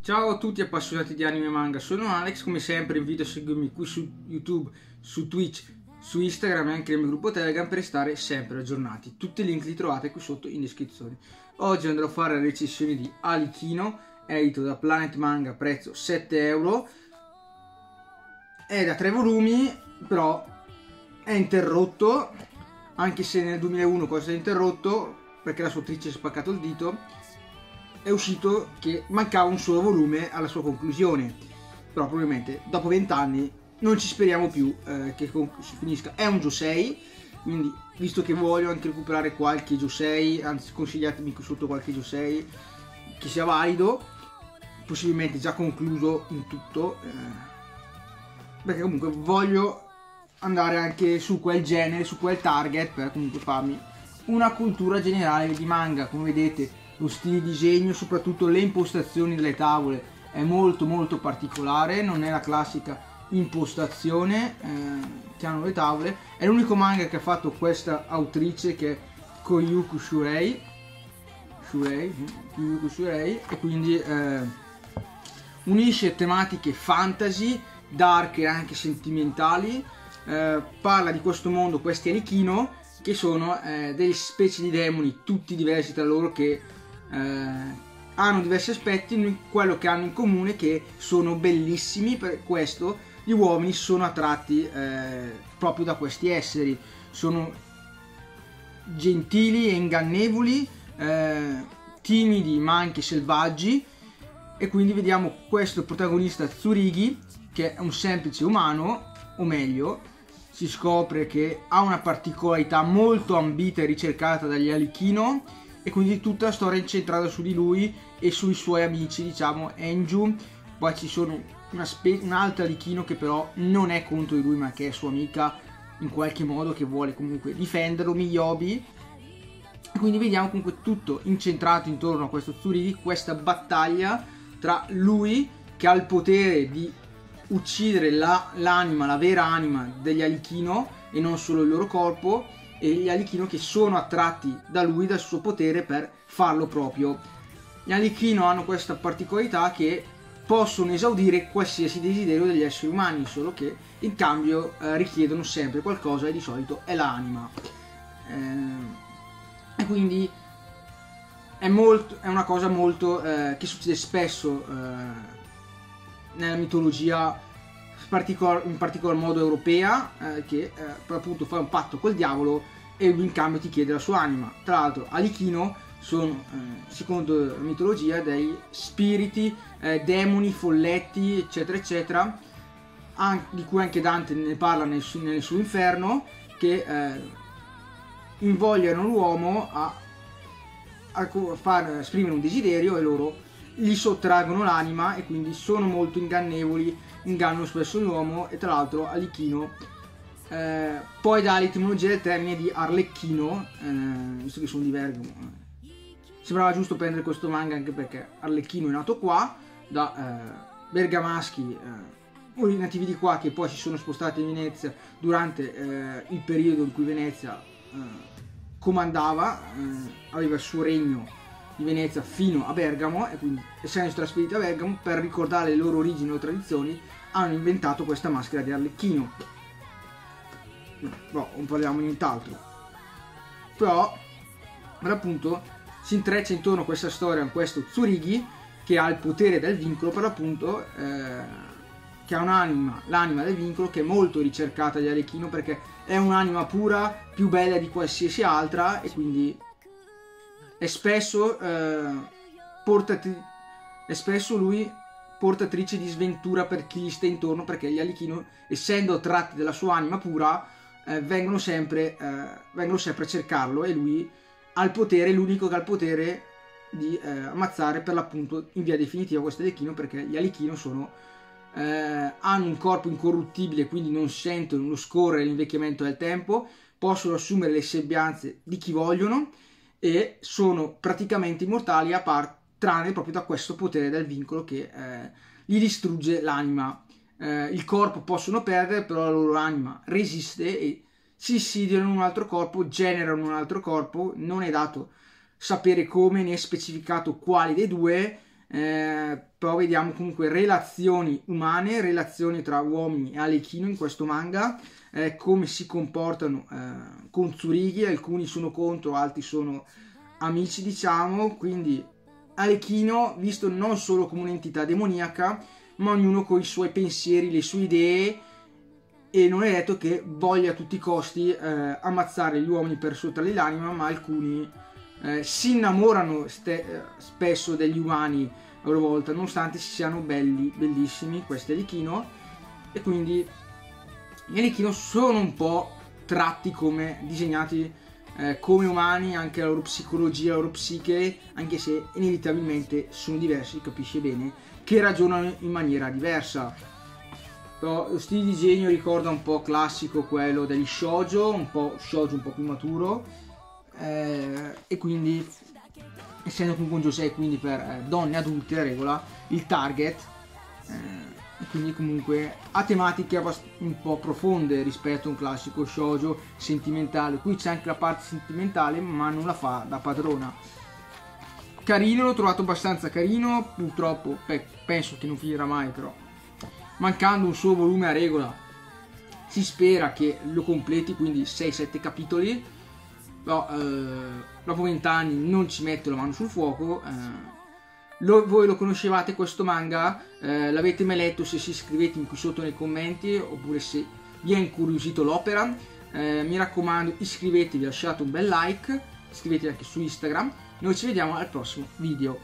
Ciao a tutti appassionati di anime e manga, sono Alex, come sempre invito a seguirmi qui su YouTube, su Twitch, su Instagram e anche nel mio gruppo Telegram per stare sempre aggiornati. Tutti i link li trovate qui sotto in descrizione. Oggi andrò a fare la recensione di Alichino, edito da Planet Manga, prezzo 7 euro. È da 3 volumi, però è interrotto, anche se nel 2001 cosa è interrotto, perché la sua attrice ha spaccato il dito è uscito che mancava un solo volume alla sua conclusione. Però probabilmente dopo vent'anni non ci speriamo più eh, che si finisca. È un Josei, quindi visto che voglio anche recuperare qualche Josei, anzi consigliatemi sotto qualche Josei che sia valido, possibilmente già concluso in tutto, eh, perché comunque voglio andare anche su quel genere, su quel target per comunque farmi una cultura generale di manga, come vedete lo stile di disegno, soprattutto le impostazioni delle tavole è molto molto particolare, non è la classica impostazione eh, che hanno le tavole, è l'unico manga che ha fatto questa autrice che è Koyuku Shurei, Shurei, Koyuku Shurei. E quindi eh, unisce tematiche fantasy, dark e anche sentimentali, eh, parla di questo mondo, questi Arikino, che sono eh, delle specie di demoni tutti diversi tra loro che eh, hanno diversi aspetti, quello che hanno in comune è che sono bellissimi, per questo gli uomini sono attratti eh, proprio da questi esseri, sono gentili e ingannevoli, timidi ma anche selvaggi e quindi vediamo questo protagonista Zurighi che è un semplice umano, o meglio, si scopre che ha una particolarità molto ambita e ricercata dagli Alichino e quindi tutta la storia è incentrata su di lui e sui suoi amici, diciamo, Enju. Poi ci sono spe- un'altra di Kino che però non è contro di lui ma che è sua amica in qualche modo che vuole comunque difenderlo, Miyobi. Quindi vediamo comunque tutto incentrato intorno a questo Tsurigi, questa battaglia tra lui che ha il potere di uccidere la, l'anima, la vera anima degli Alikino e non solo il loro corpo e gli Alichino che sono attratti da lui, dal suo potere per farlo proprio. Gli Alichino hanno questa particolarità che possono esaudire qualsiasi desiderio degli esseri umani, solo che in cambio eh, richiedono sempre qualcosa e di solito è l'anima. Eh, e quindi è, molto, è, una cosa molto eh, che succede spesso eh, nella mitologia particolar, in particolar modo europea, eh, che eh, appunto fa un patto col diavolo e lui in cambio ti chiede la sua anima. Tra l'altro, Alichino sono, eh, secondo la mitologia, dei spiriti, eh, demoni, folletti, eccetera, eccetera, an- di cui anche Dante ne parla nel, su- nel suo inferno, che eh, invogliano l'uomo a, a far esprimere un desiderio e loro gli sottraggono l'anima e quindi sono molto ingannevoli, ingannano spesso l'uomo e tra l'altro Alichino eh, poi dà l'etimologia del termine di Arlecchino, eh, visto che sono di Bergamo. Eh. Sembrava giusto prendere questo manga anche perché Arlecchino è nato qua, da eh, bergamaschi i nativi di qua che poi si sono spostati in Venezia durante eh, il periodo in cui Venezia comandava, aveva il suo regno di Venezia fino a Bergamo e quindi essendo trasferiti a Bergamo per ricordare le loro origini o tradizioni hanno inventato questa maschera di Arlecchino. No, non parliamo nient'altro. Però, per appunto, si intreccia intorno a questa storia con questo Tsurigi che ha il potere del vincolo, per appunto, eh, che ha un'anima, l'anima del vincolo, che è molto ricercata di Arlecchino perché è un'anima pura, più bella di qualsiasi altra e quindi e spesso, eh, portati, e spesso lui portatrice di sventura per chi gli sta intorno perché gli Alichino, essendo attratti dalla sua anima pura, eh, vengono, sempre, eh, vengono sempre a cercarlo e lui ha il potere, l'unico che ha il potere di eh, ammazzare per l'appunto in via definitiva questo Alichino perché gli Alichino sono, eh, hanno un corpo incorruttibile quindi non sentono lo scorrere l'invecchiamento del tempo, possono assumere le sembianze di chi vogliono e sono praticamente immortali a parte tranne proprio da questo potere del vincolo che eh, gli distrugge l'anima. eh, il corpo possono perdere, però la loro anima resiste e si issidiano in un altro corpo, generano un altro corpo, non è dato sapere come né specificato quali dei due, eh, però vediamo comunque relazioni umane, relazioni tra uomini e Alechino in questo manga, eh, come si comportano eh, con Tsurighi, alcuni sono contro, altri sono amici diciamo, quindi Alechino visto non solo come un'entità demoniaca, ma ognuno con i suoi pensieri, le sue idee. E non è detto che voglia a tutti i costi eh, ammazzare gli uomini per sottrargli l'anima, ma alcuni eh, si innamorano ste- eh, spesso degli umani a loro volta, nonostante siano belli, bellissimi questi Alichino e quindi gli Alichino sono un po' tratti come disegnati eh, come umani, anche la loro psicologia, la loro psiche, anche se inevitabilmente sono diversi, capisce bene, che ragionano in maniera diversa. Però lo stile di disegno ricorda un po' classico quello degli shoujo, un po' shoujo un po' più maturo, eh, e quindi essendo comunque un Josei quindi per eh, donne adulte la regola il target eh, quindi comunque ha tematiche un po' profonde rispetto a un classico shoujo sentimentale. Qui c'è anche la parte sentimentale ma non la fa da padrona. Carino l'ho trovato abbastanza carino purtroppo beh, penso che non finirà mai però. Mancando un suo volume a regola si spera che lo completi quindi 6-7 capitoli però eh, dopo 20 anni non ci metto la mano sul fuoco eh, lo, voi lo conoscevate questo manga? Eh, l'avete mai letto? Se si iscrivete qui sotto nei commenti oppure se vi è incuriosito l'opera. Eh, mi raccomando iscrivetevi, lasciate un bel like, iscrivetevi anche su Instagram. Noi ci vediamo al prossimo video.